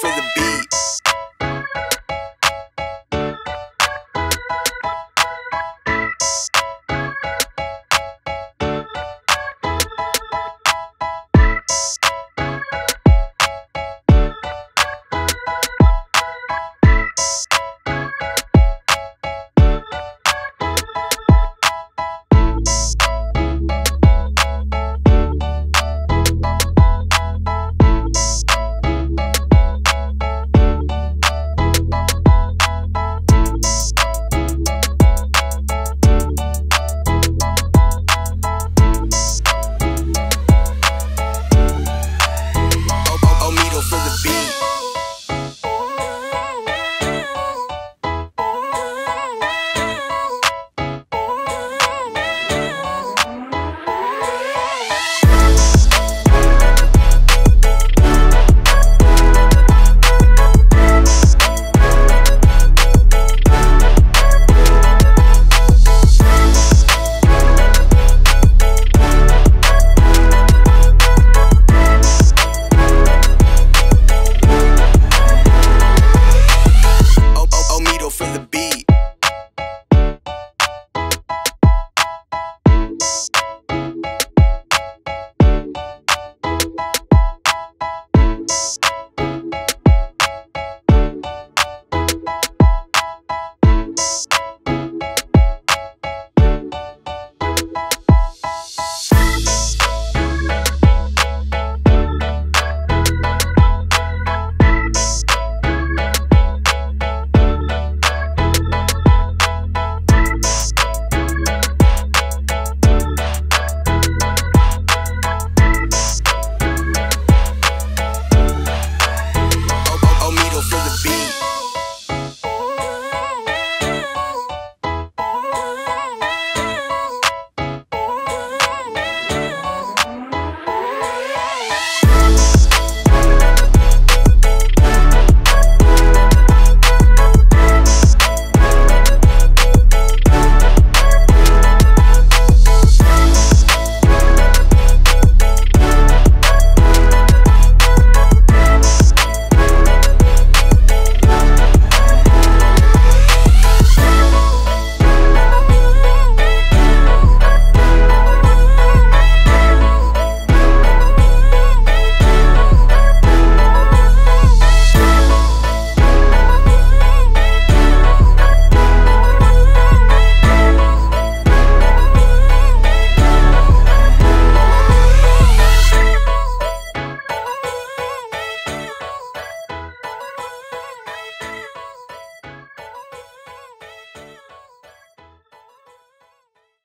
for the beat.